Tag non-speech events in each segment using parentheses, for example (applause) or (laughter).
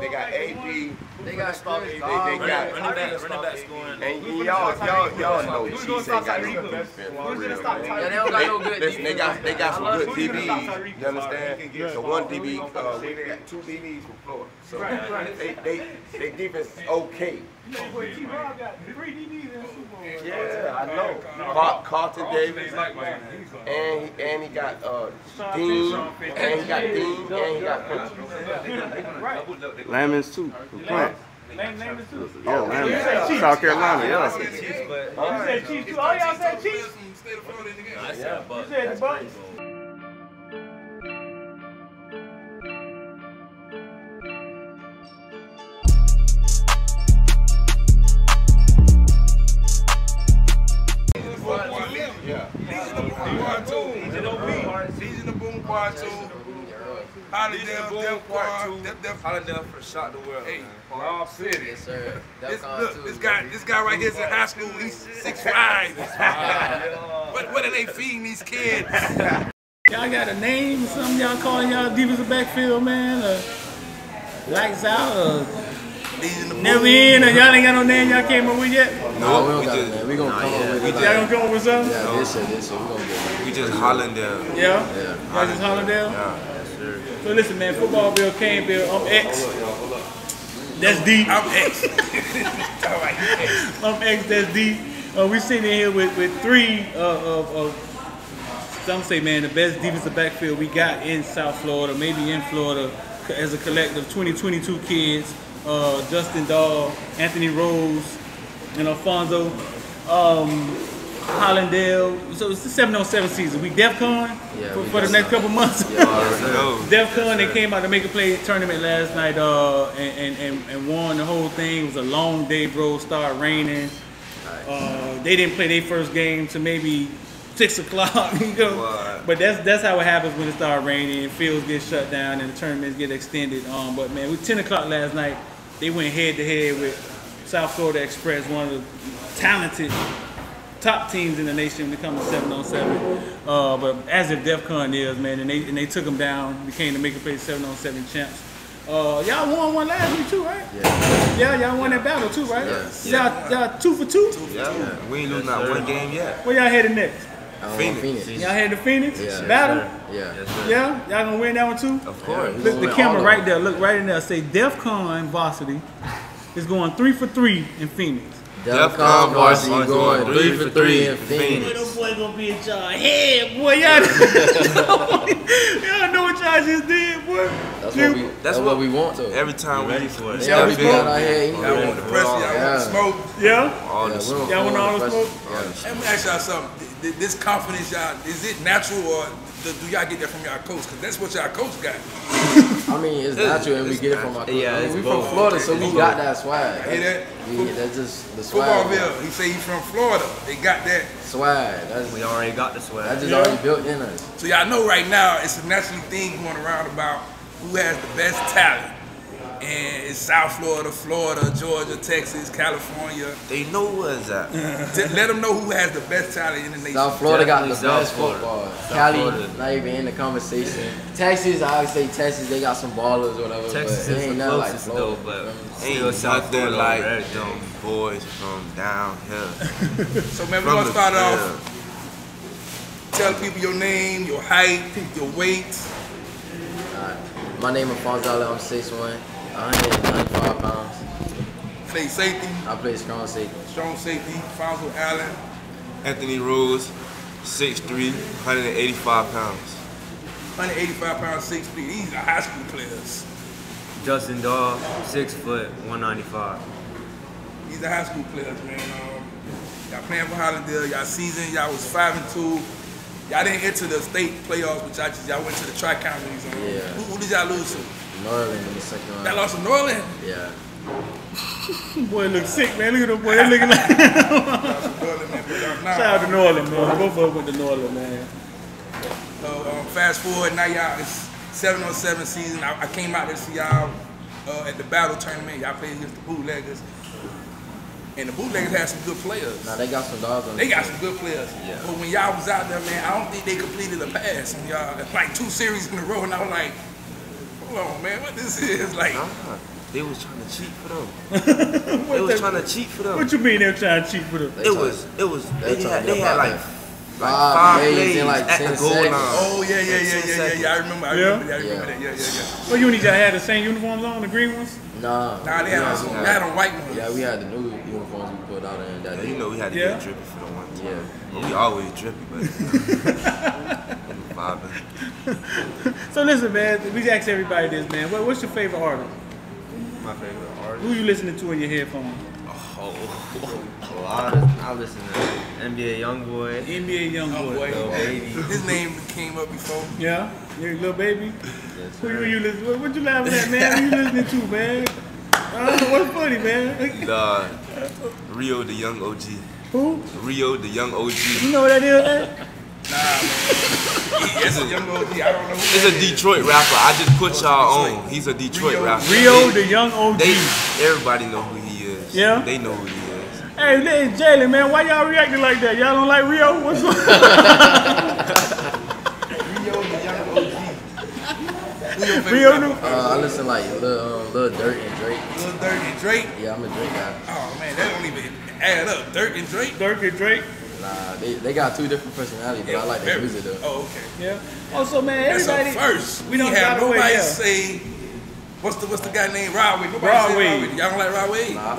they got AD. They got They, they, they got. Running back, running back scoring. And y'all, y'all, y'all know Who's Chiefs ain't got no Tyreek defense. For real. Yeah, they don't got no good Listen, they got they got some good Who's gonna stop DBs. You understand? So one DB, uh, we got two DBs from Florida. So Right, right. they they they defense is okay. Boy, T-Rob got three DBs in the Super Bowl. Yeah, I know. Car- Carlton Davis, and he, and he got uh, Dean, and he got Dean, and he got Pritchard. Right. Lamans too. from Plant. Name, name the two. Yeah, You said Lamans. South Carolina, yeah. You said Chiefs too. Oh, y'all said Chiefs. I said You said the Bucks. Season the Boom Part 2. Hallandale, Def Quad, Def Def. Hallandale for shot the world. Hey, man. Rob City. Yes, sir. This, look, two. this guy, this guy right here is in high school. He's (laughs) six five. (laughs) what, what are they feeding these kids? (laughs) Y'all got a name? Something y'all calling y'all defensive backfield, man? Or lights out? Or These in the never boom. in? Or y'all ain't got no name y'all came up with yet? No, we don't got it, man. We gonna come up with it. Y'all gonna come up with something? Yeah, this year, this year, we gonna get it. We just Hallandale. Yeah? Yeah. Y'all just Hallandale? Yeah, yes, sir. So listen, man, Footballville, cane bill, I'm X. That's D. I'm X. All right, (laughs) X. I'm X, that's D. Uh, we sitting in here with, with three uh, of, of, some say, man, the best defensive backfield we got in South Florida, maybe in Florida, as a collective. 2022 kids, uh, Justin Doll, Anthony Rose, and Alfonso. Um, Hallandale. So it's the 707 season. We DEF CON Yeah, for, we for the next couple months. Yeah, already. Go. (laughs) DEF CON, they came out to make a play tournament last night uh, and, and, and, and won the whole thing. It was a long day, bro. Started raining. Uh, they didn't play their first game to maybe six o'clock. (laughs) You know? But that's that's how it happens when it starts raining. Fields get shut down and the tournaments get extended. Um, but man, with 10 o'clock last night, they went head to head with South Florida Express, one of the talented top teams in the nation when it comes to seven on seven. Uh, but as if DEF CON is, man, and they and they took them down, became the make a play seven on seven champs. Uh, y'all won one last week too, right? Yeah. Yeah, y'all won that battle too, right? Yes. Y'all, y'all two for two. Yeah, we ain't lose not one game yet. Where y'all headed next? Phoenix. Phoenix. Y'all headed to Phoenix? Yeah. Battle? Yeah. Yes, sir. Yeah? Y'all gonna win that one too? Of course. we Look, gonna the camera right there. Look right in there. Say DEF CON Varsity is going three for three in Phoenix. Defcon varsity going three for three in Boy, Phoenix. them boy gonna be in y'all head, boy. Y'all, y'all (laughs) know what y'all just did, boy. That's what we. That's what we want to. Every time we Yeah, Y'all we smoke? got out here. Y'all want the press, y'all want the smoke. Yeah? all Yeah, the we smoke. don't Y'all want want all the smoke? Yeah. Let me ask y'all something. This confidence, y'all, is it natural or do do y'all get that from y'all coach? Because that's what y'all coach got. I mean, it's natural and we get it from our coach. Yeah, I mean, we from Florida, so we got that swag. Hear that? We, that's just the Football swag. bill. He say he from Florida. They got that. Swag. That's, We already got the swag. that's just already built in us. So y'all know right now it's a national thing going around about who has the best talent. And it's South Florida, Florida, Georgia, Texas, California. They know what's that. To let them know who has the best talent in the nation. South Florida got the Definitely best Florida. football. South Cali, Florida. not even in the conversation. Texas, I would say Texas, they got some ballers or whatever. Texas but it is ain't the nothing like closest Florida. though, but ain't feel me? nothing Florida like already. them boys from down here. (laughs) So man, we're gonna start field. off. Tell people your name, your height, your weight. Alright. My name is Fonzo Allen, I'm 6'1", 195 pounds. Play safety, I play strong safety. strong safety, Fonzo Allen. Anthony Rose, 6'3", 185 pounds. 185 pounds, 6 feet. These are high school players. Justin Doll, six foot, 195. These are high school players, man. Um, y'all playing for Hallandale. Y'all season, y'all was five and two. Y'all didn't enter the state playoffs, but y'all just y'all went to the tri-county zone. Yeah. Who, who did y'all lose to? Northern in the second round. lost to Norland. Yeah. (laughs) Boy look sick, man. Look at them boy. They looking like. (laughs) Lost to Norland, man. But, uh, nah, Shout out to Norland, man. Both of them went to Norland, man. Uh, um, fast forward, now y'all, it's 7 on 7 season. I, I came out to see y'all uh, at the battle tournament. Y'all played against the bootleggers. And the bootleggers had some good players. Now they got some dogs on They the got team. some good players. Yeah. But when y'all was out there, man, I don't think they completed a pass on y'all. Like two series in a row, and I was like, hold on, man, what this is? Like, they was trying to cheat for them. (laughs) they was trying to cheat for them. What you mean they're trying to cheat for the? It was, it was. They They had, they had like, like five five plays plays in like at 10 the goal seconds. line. Oh yeah, yeah, yeah, yeah, yeah, yeah. I remember. I Yeah? remember that. I remember Yeah. that. Yeah, yeah, yeah. What uni y'all had the same uniforms on, the green ones? Nah. Nah, they had, had- we they had- had on white ones. Yeah, we had the new uniforms we put out in that Yeah, day. you know we had to Yeah. get drippy for the one. time. Yeah. Well, we always drippy, but (laughs) we vibing. (laughs) So listen, man, we ask everybody this, man. What, what's your favorite artist? My favorite artist. Who you listening to in your headphones? Oh, (laughs) Well, I, I listen to NBA YoungBoy, NBA Oh, YoungBoy. boy. Lil Baby. His name came up before. Yeah, your little baby. Yes, Who sir. you, you listen? What, what you laughing at, man? Who you listening to, man? Uh, what's funny, man? the Rio, the young OG. Who? Rio, the young OG. You know what that is? Nah, man. A young OG. I don't know who It's that a is. Detroit rapper. I just put y'all on. He's a Detroit Rio. rapper. Rio, They- the young OG. They, everybody know who he is. Yeah? They know who he is. Hey, hey, Jalen, man, why y'all reacting like that? Y'all don't like Rio? What's up? (laughs) Rio, the young OG. Who your Rio, rapper? Uh, I listen like Lil, um, Lil Durk and Drake. Lil Durk and Drake. Yeah, I'm a Drake guy. Oh man, that don't even add up. Durk and Drake. Durk and Drake. Nah, they, they got two different personalities, but I like their Very- music though. Oh, okay. Yeah. Also, man, That's everybody. a first. We We don't don't have gotta wait nobody say. What's the what's the guy named Rod Wave? Nobody Rod Wave. Y'all don't like Rod Wave? Nah,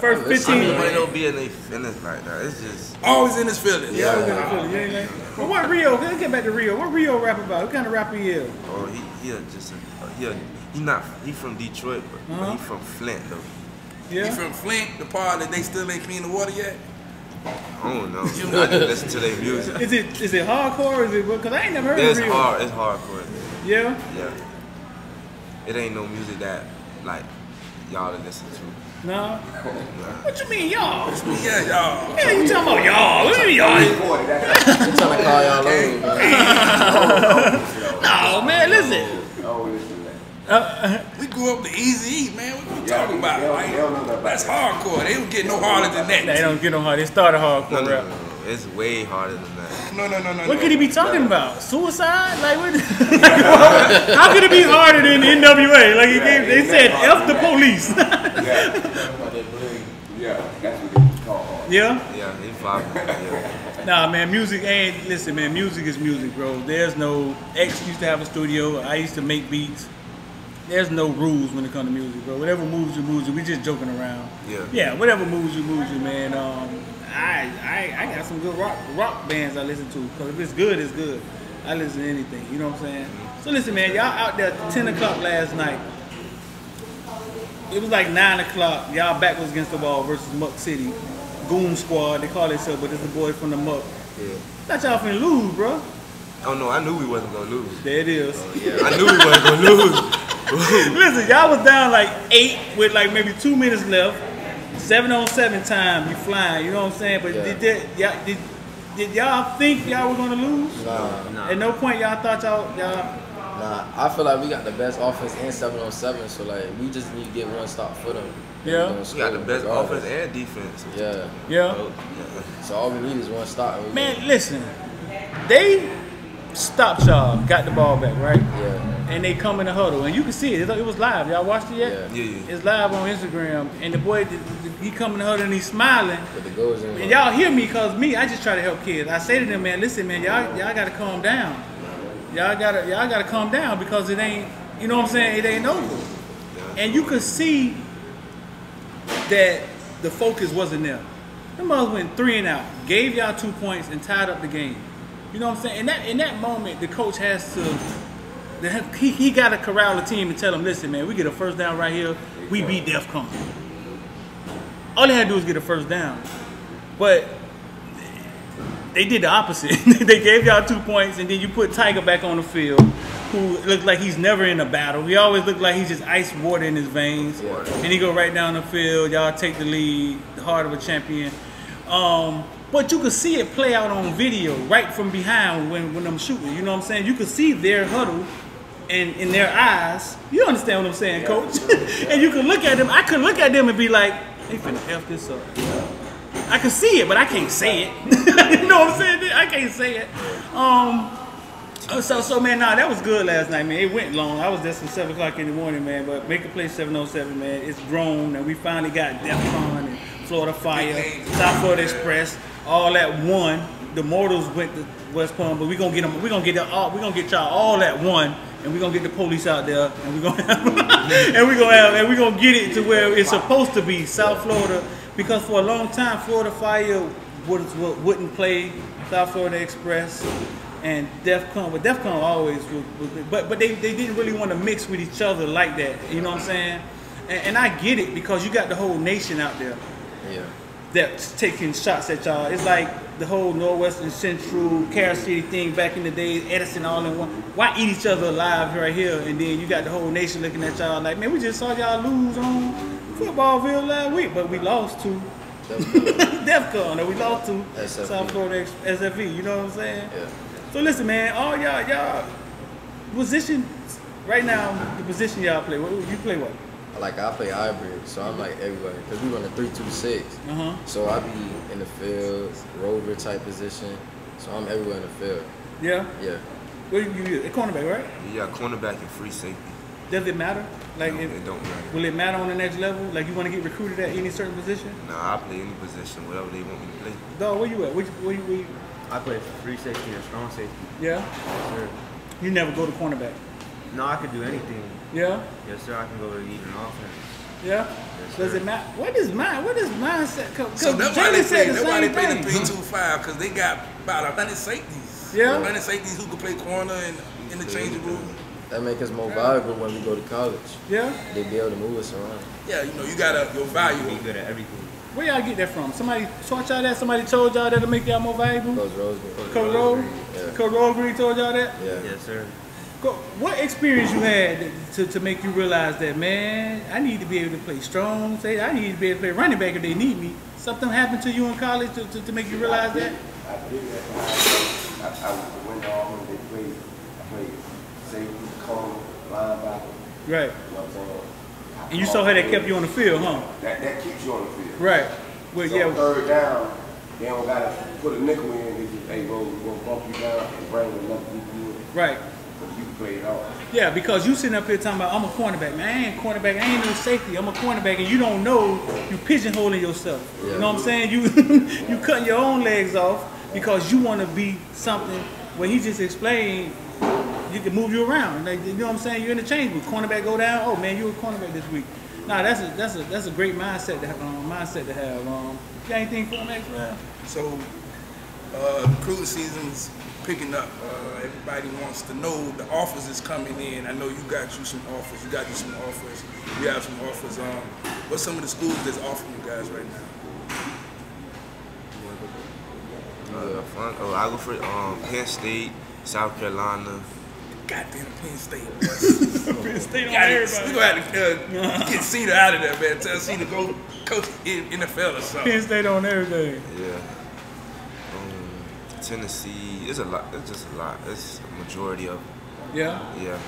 First I listen- 15. I mean, Yeah. but don't be in their feelings like that. It's just Always in his feelings. Yeah. I was gonna feel it, you ain't like- But what Rio? Let's get back to Rio. What Rio rap about? What kind of rapper he is? oh he he a just a, he a, he not he from Detroit but, Uh-huh. but he from Flint though. Yeah. He from Flint, the part that they still ain't clean the water yet. I don't know. I just listen to their music. Is it is it hardcore? Or is it because I ain't never heard It's of Rio. hard. It's hardcore. Yeah. Yeah. It ain't no music that like y'all to listen to. No. Nah. What you mean, y'all? Yeah, y'all. Yeah, you talking about y'all? What you mean, y'all? I'm trying to call y'all over. No, man, listen. Uh, uh, we grew up the Easy E, man. What are you talking about? Like, that's hardcore. They don't get no harder than that. They don't get no harder. They started No, hardcore no, no, rap. no. It's way harder than that. No, no, no, no. What no. could he be talking about? Suicide? Like what? (laughs) How could it be harder than NWA? Like he gave, they said F the police. (laughs) Yeah, that's what it's called. yeah. Yeah, he vibing. Yeah. Nah, man, music ain't. Listen, man, music is music, bro. There's no. X used to have a studio. I used to make beats. There's no rules when it comes to music, bro. Whatever moves you, moves you. We just joking around. Yeah. Yeah, whatever moves you, moves you, man. Um, I, I, I got some good rock, rock bands I listen to. Cause if it's good, it's good. I listen to anything. You know what I'm saying? So listen, man, y'all out there at 10 o'clock last night. It was like 9 o'clock. Y'all back was against the wall versus Muck City. Goon Squad, they call themselves, but it's the boy from the Muck. Yeah. Thought y'all finna lose, bro. Oh no, I knew we wasn't gonna lose. There it is. I knew we wasn't gonna lose. (laughs) Listen, y'all was down like eight with like maybe two minutes left. Seven on seven time, you flying. You know what I'm saying? But Yeah. did, that, y'all, did did y'all think y'all were gonna lose? Nah, Nah. At no point y'all thought y'all y'all. nah. I feel like we got the best offense and seven on seven, so like we just need to get one stop for them. Yeah. We got the best regardless. offense and defense. Yeah. Yeah. So all we need is one stop. Man, listen, they stopped y'all, got the ball back, right? Yeah. And they come in the huddle, and you can see it. It was live. Y'all watched it yet? Yeah. Yeah, yeah. It's live on Instagram, and the boy, he come in the huddle and he's smiling. With the goals in. And y'all hear me, cause me, I just try to help kids. I say to them, man, listen, man, y'all, y'all gotta calm down. Y'all gotta, y'all gotta calm down because it ain't, you know what I'm saying? It ain't over. And you could see that the focus wasn't there. The mothers went three and out, gave y'all two points, and tied up the game. You know what I'm saying? In that in that moment, the coach has to. He, he got to corral the team and tell them, listen, man, we get a first down right here. We beat DEF CON. All they had to do was get a first down. But they did the opposite. (laughs) they gave y'all two points, and then you put Tiger back on the field, who looked like he's never in a battle. He always looked like he's just ice water in his veins. And he go right down the field. Y'all take the lead, the heart of a champion. Um, but you could see it play out on video right from behind when, when I'm shooting. You know what I'm saying? You could see their huddle and in their eyes. You understand what I'm saying, coach? (laughs) and you can look at them. I could look at them and be like, they finna F this up. I can see it, but I can't say it. (laughs) you know what I'm saying? I can't say it. Um, so so man, nah, that was good last night, man. It went long. I was there since seven o'clock in the morning, man. But make a play seven oh seven, man. It's grown, and we finally got DEFCON and Florida Fire, South Florida Express, all at one. The Mortals went to West Palm, but we gonna get them. We gonna get them all. We gonna get y'all all at one, and we're gonna get the police out there, and we're gonna have, (laughs) and we gonna have, and we gonna get it to where it's supposed to be, South Florida. Because for a long time, Florida Fire would, wouldn't play South Florida Express and DEFCON. But DEFCON always would, would- but but they, they didn't really want to mix with each other like that. You know what I'm saying? And, and I get it because you got the whole nation out there Yeah. that's taking shots at y'all. It's like the whole Northwestern Central, Carol City thing back in the days, Edison all in one. Why eat each other alive right here? And then you got the whole nation looking at y'all like, man, we just saw y'all lose on Footballville last week, but we lost to. (laughs) DEFCON, or we lost to SFE. South Florida SFE. You know what I'm saying? yeah. So listen, man, all y'all, y'all position right now, the position y'all play. What you play? What? Like I play hybrid, so I'm like everywhere. Cause we run a three two six. Uh huh. So I be in the field, rover type position. So I'm everywhere in the field. Yeah. Yeah. What do you use? A cornerback, right? Yeah, cornerback and free safety. Does it matter? Like, No, if, it don't matter. will it matter on the next level? Like, you want to get recruited at any certain position? Nah, I play any position, whatever they want me to play. Dog, where you at? Which, where you, where you? I play free safety and strong safety. Yeah. Yes, sir. You never go to cornerback. No, I could do anything. Yeah. Yes, sir. I can go to even offense. Yeah. Yes, Does sir. it matter? What is mind? What is mindset? Cause, So 'cause that's why they Jalen play. said the That's why they same play the three two five because they got about a hundred safeties. Yeah. hundred safeties who can play corner and interchangeable. That make us more valuable when we go to college. Yeah. They be able to move us around. Yeah, you know you got to your value. Be good at everything. Where y'all get that from? Somebody taught y'all that? Somebody told y'all that to make y'all more valuable? Coach Roseman. Coach Rose? Yeah. Coach Rose Green told y'all that? Yeah. Yes, sir. What experience you had to, to make you realize that, man, I need to be able to play strong, say I need to be able to play running back if they need me. Something happened to you in college to, to, to make you realize that? I did that. I, I was the window when they played. I played safety, corner, linebacker. Right. You know what I'm saying? And you saw how that kept you on the field, huh? That, that keeps you on the field. Right. Well, So yeah. third down, they don't gotta put a nickel in. They just, hey, bro, we're gonna bump you down and bring another people in. Right. So you can play it off. Yeah, because you sitting up here talking about I'm a cornerback, man. I ain't cornerback. I ain't no safety. I'm a cornerback, and you don't know you pigeonholing yourself. You know what I'm saying? You (laughs) you cutting your own legs off because you want to be something. Where he just explained, you can move you around. Like, you know what I'm saying? You're interchangeable. Cornerback go down. Oh man, you a cornerback this week. Nah, that's a that's a that's a great mindset to have. Um, mindset to have. Um, you got anything for Max? Man? So uh, recruiting season's picking up. Uh, everybody wants to know the offers is coming in. I know you got you some offers. You got you some offers. We have some offers. Um, what's some of the schools that's offering you guys right now? Uh, fun, oh, I go for um, Penn State, South Carolina. Goddamn Penn State. boy. (laughs) Penn State on Gotta- we everybody. gonna have to uh, (laughs) get Cena out of there, man. Tell Cena to go coach in NFL or something. Penn State on everything. Yeah. Tennessee. It's a lot. It's just a lot. It's a majority of. Yeah. Yeah.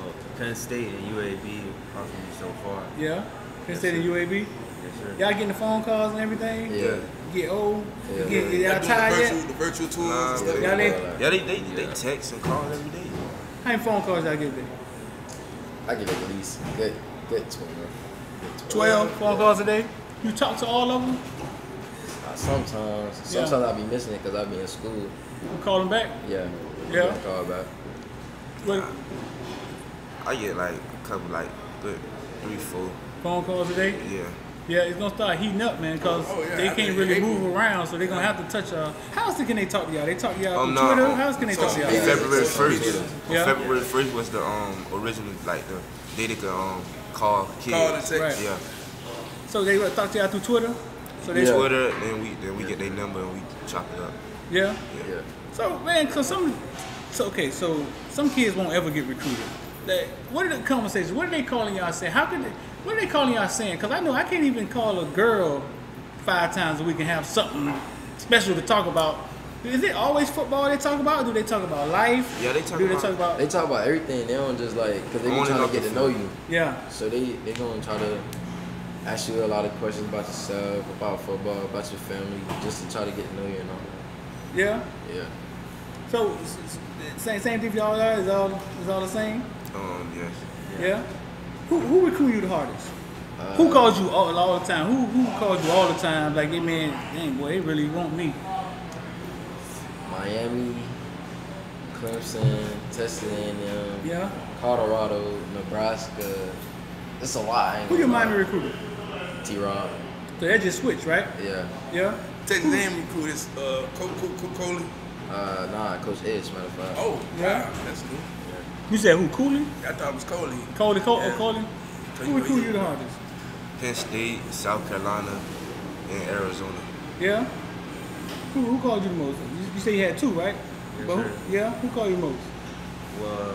Oh, Penn State and UAB offered me so far. Yeah. Penn State and UAB. Yes, sir. Y'all getting the phone calls and everything? Yeah. Get old? Yeah. Get, Y'all y'all tired the virtual, yet? the virtual tours Nah, and stuff. Y'all ain't, Yeah, they they, they text and call every day. how many phone calls y'all get there? I get at least good, good 12. Good 12 phone calls a day? You talk to all of them? Uh, sometimes, Yeah. sometimes I be missing it because I be in school. You call them back? Yeah. Yeah. I Call back. What, I get like a couple, like good three, four. phone calls a day? Yeah. Yeah, it's gonna start heating up, man, because Oh, yeah, they can't think really April. move around, so they're gonna have to touch y'all. How else can they talk to y'all? They talk to y'all Um, through no, Twitter? um, How else can they talk to y'all? Yeah. February social first. media. Yeah. February first was the um original like the day they could um call kids. Call and text. Right. Yeah. So they would talk to y'all through Twitter? So they, Yeah. Twitter, then we then we get their number and we chop it up. yeah? Yeah. So man, cause some, so okay, so some kids won't ever get recruited. They, what are the conversations? What are they calling y'all saying? How can they? What are they calling y'all saying? Cause I know I can't even call a girl five times a week and have something special to talk about. Is it always football they talk about? Or do they talk about life? Yeah, they talk Do they about- talk about? They talk about everything. They don't just like, because they be trying to get to know you. Yeah, So they they gonna try to ask you a lot of questions about yourself, about football, about your family, just to try to get to know you and all that. yeah. Yeah. So s- s- same same thing for y'all are? Is all is all the same? Um, yes. Yeah. Who who recruit you the hardest? who calls you all, all the time? Who who calls you all the time? Like, hey man, dang boy, they really want me. Miami, Clemson, Texas A&M, Yeah. Colorado, Nebraska. It's a lot. Who your gonna Miami lie. Recruiter? T-Rob. So that just switched, right? Yeah. Yeah. Texas A&M recruit is uh, Co- Co- Co- Coley. Uh, nah, Coach Edge, matter of fact. Oh, Yeah. wow, that's new. You said who? Cooley? I thought it was Coley. Coley? Cole, Yeah. oh, Coley? So Who you- recruit you the hardest? Penn State, South Carolina, and Arizona. Yeah. Who who called you the most? You, you say you had two, right? Yes, but who, sir. yeah. Who called you the most? Well,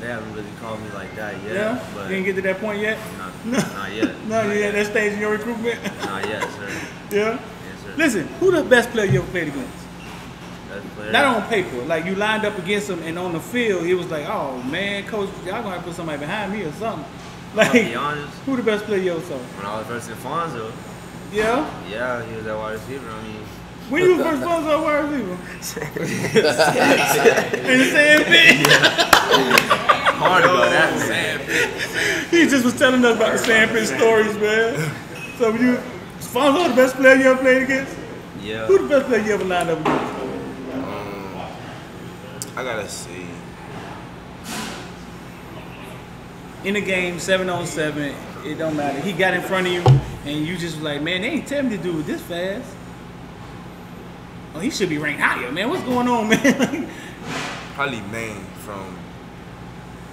they haven't really called me like that yet. Yeah. But you didn't get to that point yet. not, (laughs) not yet. No, (laughs) not you yet. that stage in your recruitment. Not yet, sir. (laughs) yeah. Yes, sir. Listen, who the best player you ever played against? Best player. Not on paper. Like you lined up against him, and on the field, it was like, oh man, coach, y'all gonna have to put somebody behind me or something. Like, I'll be honest. who the best player you ever saw? When I was versus Fonzo, Yeah. yeah, he was that wide receiver. I mean, When you first on to wide receiver? In the same pit. Hard about that. He just was telling us about the sandpit stories, man. So you, Fonzo, the best player you ever played against? Yeah. Who the best player you ever lined up against? Um, I gotta say, In the game, seven on seven, it don't matter. He got in front of you, and you just was like, man, they ain't tell me to do it this fast. Oh, he should be ranked higher, man. What's going on, (laughs) man? probably Maine from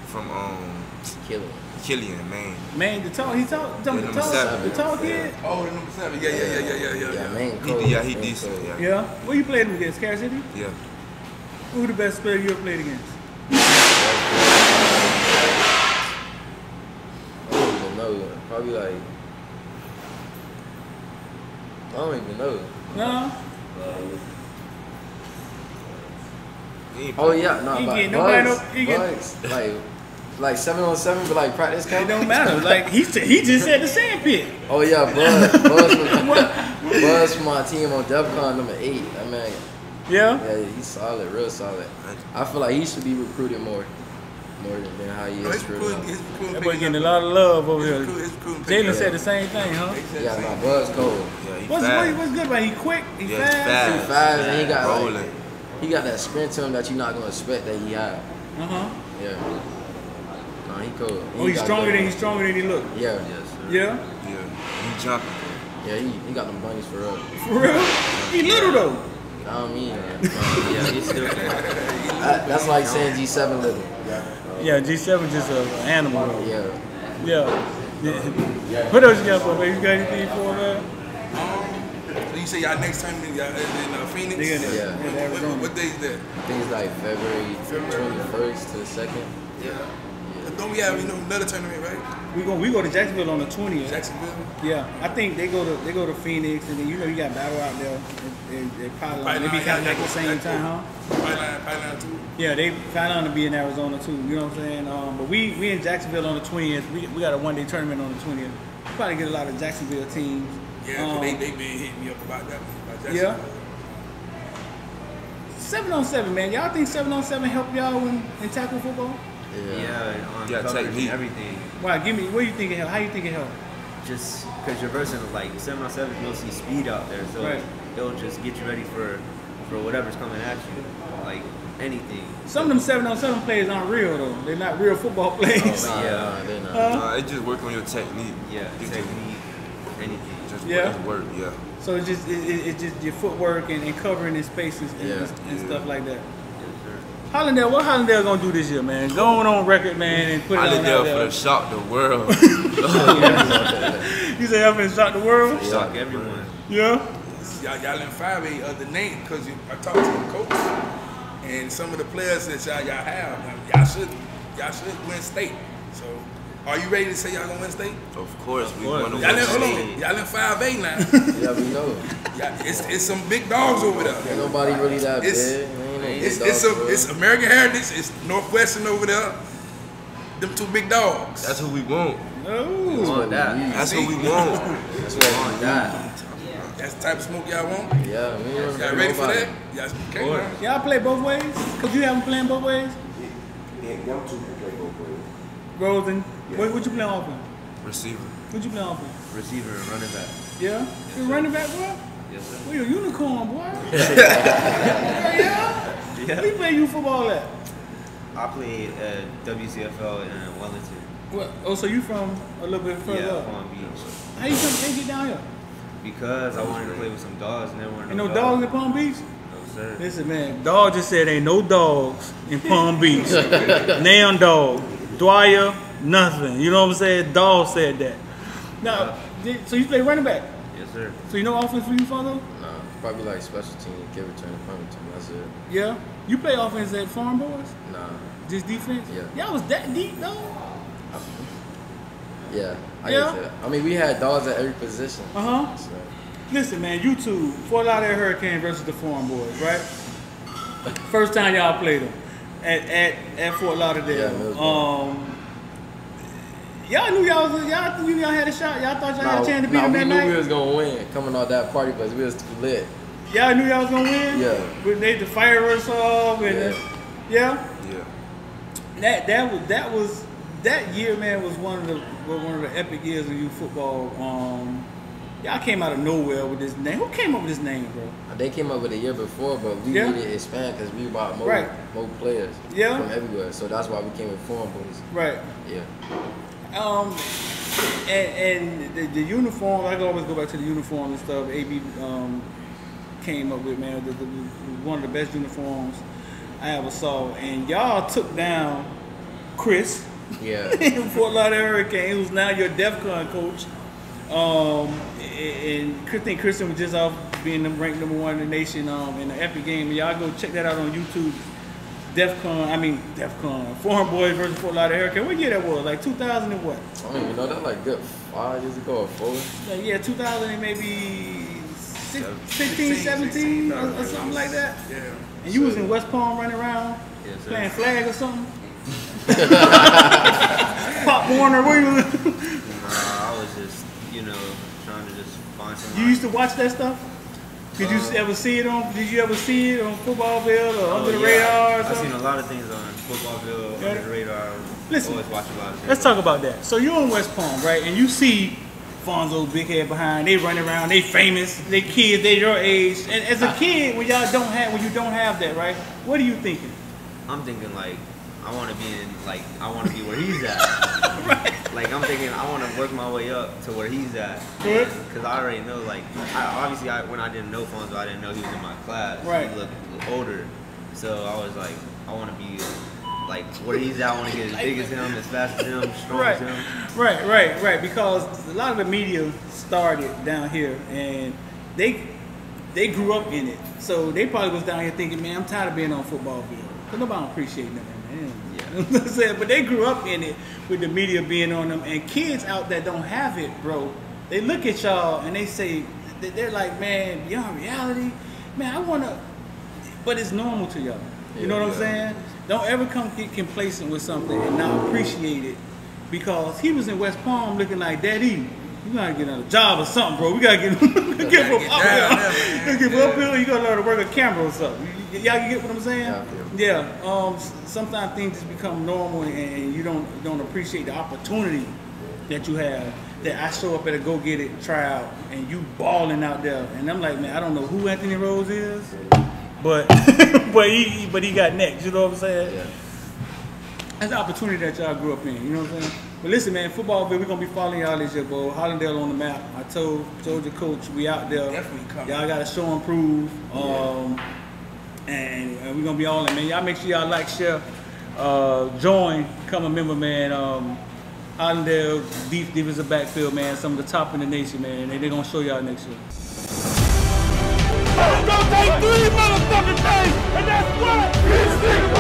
from um Killer. Killian, Maine. man, the tall, he tall, Yeah, the tall, seven. the tall kid. Oh, the number seven. Yeah, yeah, yeah, yeah, yeah, yeah. Yeah, man. He, Cold, yeah, he decent. cold. Yeah, Yeah. Where you played against? Carol City? yeah. Who the best player you ever played against? I don't even know. Probably like. I don't even know. No. He Oh yeah, no, He but get nobody Bugs, no- he Bugs, like, like seven on seven, but like practice It count. don't matter. Like he said, he just said the sand pit. Oh yeah, (laughs) Buzz, Buzz, was, Buzz from my team on DEFCON number eight. I mean, Yeah. yeah, he's solid, real solid. I feel like he should be recruited more, more than, than how he is his for recruiting, recruiting That boy getting a lot of love over here. recruit- his recruiting picking Jalen said the same thing, huh? Yeah, the no, same. Buzz cold. Yeah, he What's, fast. what's good about him? He quick, he Yeah, fast. he's fast. He fast and he got like, he got that sprint to him that you're not gonna expect that he had. Uh huh. Yeah. No, he. Oh, he's stronger than he's stronger than he look. Yeah, Yes, sir. Yeah. Yeah, he jumping. yeah, he, he got them bunnies for real. For real? He little though. I don't mean that. Yeah, he's still. That- (laughs) That's like saying G7 little. Yeah, Yeah, G7 just an animal. Though. Yeah. Yeah. yeah. What else you got for me? You got anything for man? So you say y'all next time in, y'all in uh, Phoenix? Yeah. in, Yeah. What, Arizona. what, what day is that? I think it's like February 21st to the 2nd. Yeah. Don't we have you know another tournament, right? We go we go to Jacksonville on the 20th. Jacksonville. Yeah, I think they go to they go to Phoenix, and then you know you got battle out there. They, they probably they be kind of at the same time, huh? Pipeline, pipeline too. Yeah, they out to be in Arizona too. You know what I'm saying? Um, but we we in Jacksonville on the 20th. We, we got a one day tournament on the 20th. Probably get a lot of Jacksonville teams. Yeah, Um, they they been hitting me up about that. About Yeah. Seven on seven, man. Y'all think seven on seven help y'all in, in tackle football? Yeah, on Yeah, coverage technique. and everything. Why? Give me. What do you think it help? How you think it help? Just because you're versatile, like seven on seven, you'll see speed out there, so Right. it'll just get you ready for for whatever's coming at you, like anything. Some of them seven on seven players aren't real though. They're not real football oh, players. Nah, (laughs) Yeah. nah, they not. Huh? Nah, it just work on your technique. Yeah, You just, technique, anything. just Yeah. yeah. work. Yeah. So it's just it, it, it's just your footwork and, and covering in spaces and, Yeah. and stuff like that. Yes, sir. Hallandale, what Hallandale gonna do this year, man? Going on record, man, and put it I on did out there for the shock the world. (laughs) You say I've been shocked the world? Shock everyone. Yeah. Y'all, y'all in five A other name because I talked to the coach and some of the players that y'all, y'all have. now, Y'all should y'all should win state. So, are you ready to say y'all gonna win state? of course, we course. want to Y'all win in, state. y'all in five A now. Yeah, we know. (laughs) Y'all, it's, it's some big dogs over there. Ain't nobody really that It's- big. Ain't no big It's dogs it's, a, it's American Heritage. It's Northwestern over there. Them two big dogs. That's who we want. No. On that. That's what we want. (laughs) That's what I want. that. That's the type of smoke y'all want? Yeah, we don't Y'all ready for that? Y'all okay. Y'all play both ways? Cause you haven't playing both ways? Yeah, them two can play both ways. Rosen, what, what you play offense? Receiver. What you play offense? Receiver and running back. Yeah? You running back, boy? Yes, sir. Well, you a unicorn, boy. (laughs) yeah, yeah. Yeah. We play you football at. I played at WCFL in Wellington. What? Oh, so you from a little bit further Yeah, up? Palm Beach. How you come can't get down here? Because I wanted to play with some dogs and there weren't Ain't no dogs in Palm Beach? No, sir. Listen, man, dog just said ain't no dogs in Palm Beach. (laughs) Nam dog, Dwyer, nothing. You know what I'm saying? Dog said that. Now, did- so you play running back. Yes, sir. So you know offense for you, father? Probably like special team, kick return, punt return. That's it. Yeah. You play offense at Farm Boys? Nah. Just defense? Yeah. Y'all was that deep, though? Yeah. I Yeah? get that. I mean, we had dogs at every position. Uh huh. So, Listen, man, you two, Fort Lauderdale Hurricane versus the Farm Boys, right? (laughs) First time y'all played them at at, at Fort Lauderdale. Yeah, um, y'all knew y'all was y'all knew y'all had a shot. Y'all thought y'all had a chance to beat nah, them that knew night. we knew we was gonna win coming off that party bus. We was too lit. Y'all knew y'all was gonna win. Yeah. When they the fireworks off and Yeah. yeah. Yeah. That that was that was that year, man, was one of the one of the epic years of youth football. Um, y'all came out of nowhere with this name. Who came up with this name, bro? They came up with a year before, but we Yeah. needed to expand because we bought more, Right. more players Yeah. from everywhere. So that's why we came with Foreign Boys. Right. Yeah. Um, and and the, the uniform, I can always go back to the uniform and stuff. AB um, came up with man, the, the, one of the best uniforms I ever saw. And y'all took down Chris Yeah. (laughs) in Fort Lauderdale Hurricane, who's now your DEFCON coach. Um, and I think Christian was just off being the ranked number one in the nation um, in the epic game. Y'all go check that out on YouTube. DEFCON, I mean DEFCON, Foreign Boys versus Fort Lauderdale Hurricane. What year that was? Like 2000 and what? I don't even know. That like good five years ago or four. Like, yeah, 2000 and maybe six, 16, 17 or, or something like that. Yeah. And you was in West Palm running around Yes, sir. playing flag or something. (laughs) Pop Warner, where you? Nah, I was just, you know, trying to just find some. You used to watch that stuff? Did you ever see it on? Did you ever see it on Footballville or under the Oh, yeah. radar? I've seen a lot of things on Footballville, Yeah. under the radar. Listen. Always watch a lot of things. Let's talk about that. So you're in West Palm, right? And you see Fonzo big head behind. They running around. They famous. They kids. They your age. And as a kid, when y'all don't have, when you don't have that, right? What are you thinking? I'm thinking like I want to be in like I want to be where he's at. (laughs) Like I'm thinking I want to work my way up to where he's at. Good. Cause I already know like I, obviously I, when I didn't know Fonzo I didn't know he was in my class. Right. He looked older, so I was like I want to be like where he's at. I want to get as big as him, as fast as him, (laughs) strong Right, as him. right, right, right. Because a lot of the media started down here, and they they grew up in it. So they probably was down here thinking, man, I'm tired of being on Footballville. Cause nobody appreciate nothing, man. (laughs) Yeah. You know what I'm saying? But they grew up in it with the media being on them, and kids out that don't have it, bro. They look at y'all and they say, they- they're like, man, beyond reality, man, I wanna. But it's normal to y'all. You know what I'm saying? Don't ever come get complacent with something and not appreciate it. Because he was in West Palm looking like Daddy. You gotta get a job or something, bro. We gotta get, (laughs) get him get up there, here. man. (laughs) Get here. You gotta learn to work a camera or something. Y'all get what I'm saying? Yeah, Yeah. Um. Sometimes things just become normal, and you don't don't appreciate the opportunity that you have. That I show up at a go get it tryout, and you balling out there, and I'm like, man, I don't know who Anthony Rose is, but (laughs) but he but he got next. You know what I'm saying? Yeah. That's the opportunity that y'all grew up in. You know what I'm saying? But listen, man, football, we're gonna be following y'all this year, bro. Hallandale on the map. I told told your coach we out there. Definitely coming. Y'all gotta show and prove. Um, and uh, we're gonna be all in, man. Y'all make sure y'all like, share, uh, join, become a member, man. Um, Hallandale deep defensive backfield, man. Some of the top in the nation, man. And they're gonna show y'all next year. Don't take three motherfucking days, and that's what this nigga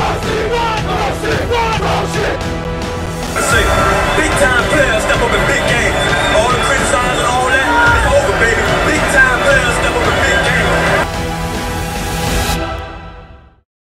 compensate. Big time players step up in big games. All the criticizing, all that, it's over, baby. Big time players.